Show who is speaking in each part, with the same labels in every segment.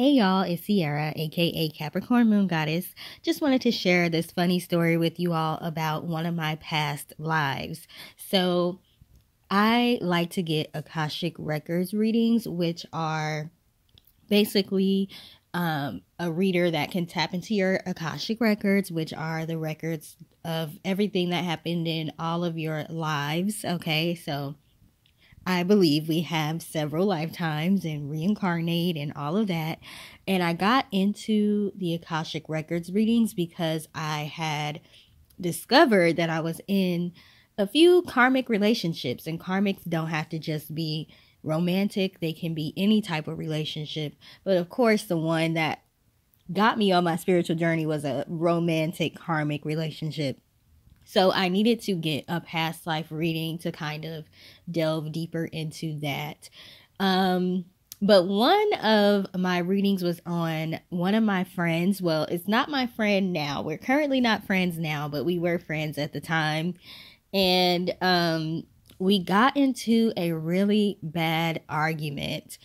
Speaker 1: Hey y'all, it's Sierra, aka Capricorn Moon Goddess. Just wanted to share this funny story with you all about one of my past lives. So, I like to get Akashic Records readings, which are basically um, a reader that can tap into your Akashic Records, which are the records of everything that happened in all of your lives. Okay, so I believe we have several lifetimes and reincarnate and all of that. And I got into the Akashic Records readings because I had discovered that I was in a few karmic relationships, and karmics don't have to just be romantic, they can be any type of relationship. But of course, the one that got me on my spiritual journey was a romantic karmic relationship. So I needed to get a past life reading to kind of delve deeper into that. Um, but one of my readings was on one of my friends. Well, it's not my friend now. We're currently not friends now, but we were friends at the time. And um, we got into a really bad argument.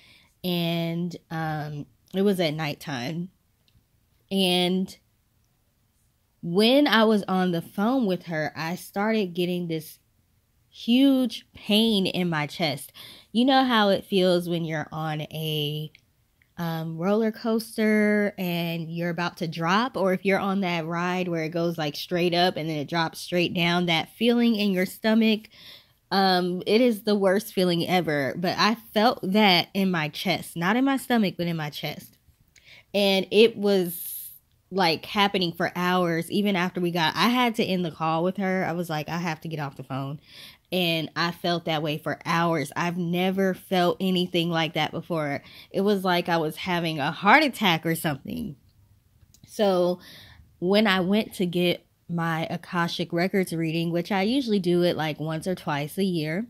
Speaker 1: And um, it was at nighttime. And when I was on the phone with her, I started getting this huge pain in my chest. You know how it feels when you're on a um, roller coaster and you're about to drop, or if you're on that ride where it goes like straight up and then it drops straight down, that feeling in your stomach. Um, it is the worst feeling ever, but I felt that in my chest, not in my stomach, but in my chest. And it was like happening for hours even after we got I had to end the call with her. I was like I have to get off the phone. And I felt that way for hours. I've never felt anything like that before. It was like I was having a heart attack or something. So when I went to get my Akashic Records reading, which I usually do it like once or twice a year,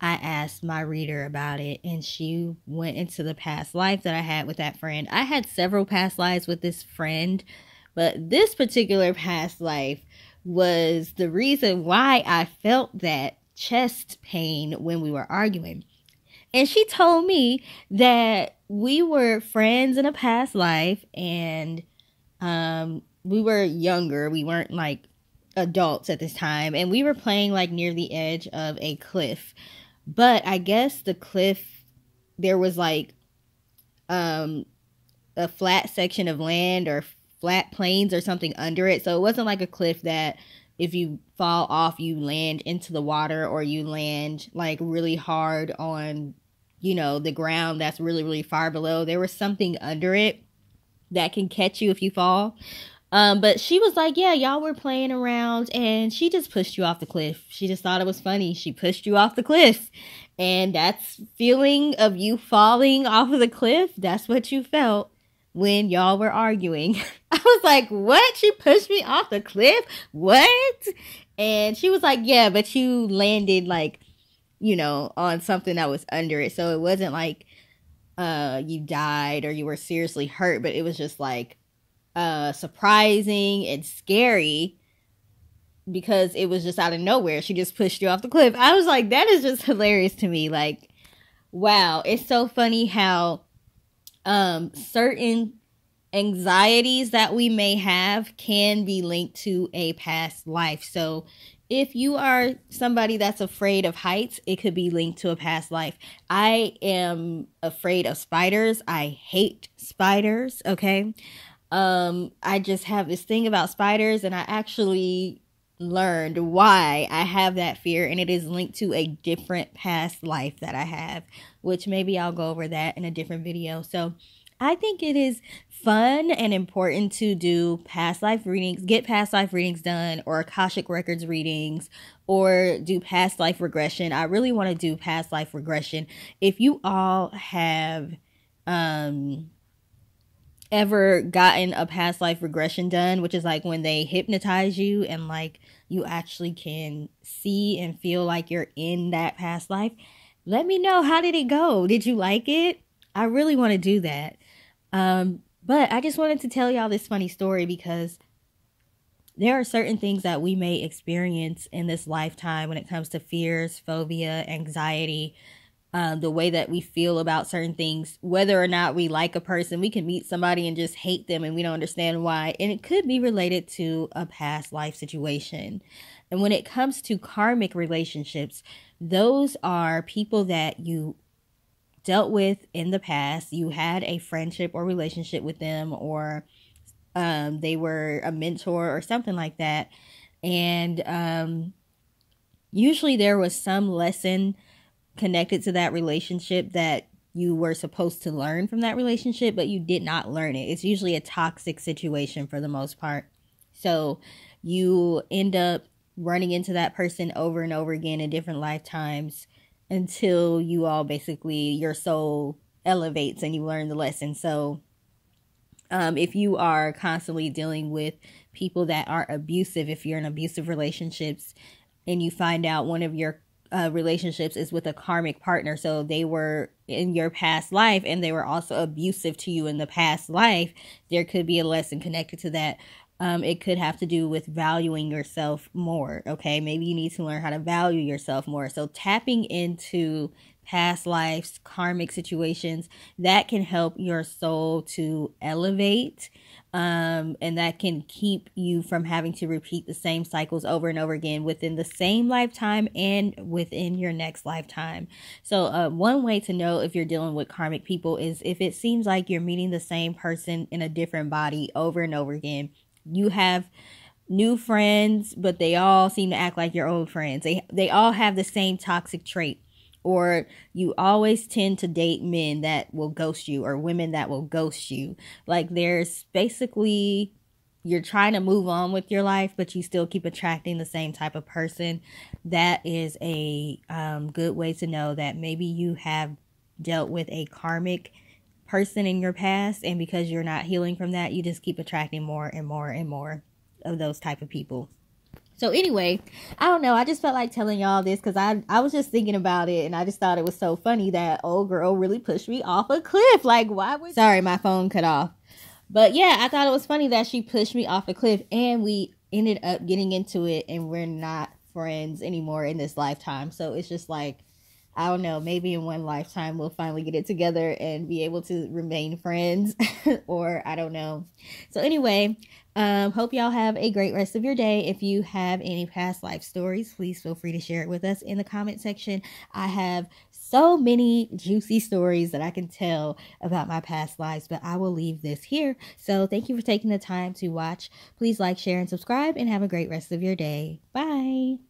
Speaker 1: I asked my reader about it and she went into the past life that I had with that friend. I had several past lives with this friend, but this particular past life was the reason why I felt that chest pain when we were arguing. And she told me that we were friends in a past life and um we were younger. We weren't like adults at this time and we were playing like near the edge of a cliff but I guess the cliff there was like um a flat section of land or flat plains or something under it. So it wasn't like a cliff that if you fall off you land into the water or you land like really hard on you know the ground that's really really far below. There was something under it that can catch you if you fall. Um, but she was like, Yeah, y'all were playing around and she just pushed you off the cliff. She just thought it was funny. She pushed you off the cliff. And that's feeling of you falling off of the cliff. That's what you felt when y'all were arguing. I was like, What? She pushed me off the cliff? What? And she was like, Yeah, but you landed like, you know, on something that was under it. So it wasn't like uh you died or you were seriously hurt, but it was just like uh, surprising and scary because it was just out of nowhere. She just pushed you off the cliff. I was like, that is just hilarious to me. Like, wow, it's so funny how um, certain anxieties that we may have can be linked to a past life. So, if you are somebody that's afraid of heights, it could be linked to a past life. I am afraid of spiders. I hate spiders, okay? Um i just have this thing about spiders and i actually learned why i have that fear and it is linked to a different past life that i have which maybe i'll go over that in a different video. So i think it is fun and important to do past life readings get past life readings done or akashic records readings or do past life regression. I really want to do past life regression. If you all have um ever gotten a past life regression done, which is like when they hypnotize you and like you actually can see and feel like you're in that past life, let me know how did it go? Did you like it? I really want to do that. Um, but I just wanted to tell y'all this funny story because there are certain things that we may experience in this lifetime when it comes to fears, phobia, anxiety, um, the way that we feel about certain things, whether or not we like a person, we can meet somebody and just hate them and we don't understand why. And it could be related to a past life situation. And when it comes to karmic relationships, those are people that you dealt with in the past. You had a friendship or relationship with them, or um, they were a mentor or something like that. And um, usually there was some lesson connected to that relationship that you were supposed to learn from that relationship, but you did not learn it. It's usually a toxic situation for the most part. So you end up running into that person over and over again in different lifetimes until you all basically, your soul elevates and you learn the lesson. So um, if you are constantly dealing with people that are abusive, if you're in abusive relationships and you find out one of your uh, relationships is with a karmic partner. So they were in your past life and they were also abusive to you in the past life. There could be a lesson connected to that. Um, it could have to do with valuing yourself more. Okay. Maybe you need to learn how to value yourself more. So tapping into past lives, karmic situations, that can help your soul to elevate. Um, and that can keep you from having to repeat the same cycles over and over again within the same lifetime and within your next lifetime. So, uh, one way to know if you're dealing with karmic people is if it seems like you're meeting the same person in a different body over and over again. You have new friends, but they all seem to act like your old friends. They they all have the same toxic trait or you always tend to date men that will ghost you or women that will ghost you. Like there's basically you're trying to move on with your life, but you still keep attracting the same type of person. That is a um, good way to know that maybe you have dealt with a karmic person in your past, and because you're not healing from that, you just keep attracting more and more and more of those type of people. So anyway, I don't know. I just felt like telling y'all this because I I was just thinking about it and I just thought it was so funny that old girl really pushed me off a cliff. Like why would sorry my phone cut off. But yeah, I thought it was funny that she pushed me off a cliff and we ended up getting into it and we're not friends anymore in this lifetime. So it's just like I don't know, maybe in one lifetime we'll finally get it together and be able to remain friends, or I don't know. So, anyway, um, hope y'all have a great rest of your day. If you have any past life stories, please feel free to share it with us in the comment section. I have so many juicy stories that I can tell about my past lives, but I will leave this here. So, thank you for taking the time to watch. Please like, share, and subscribe, and have a great rest of your day. Bye.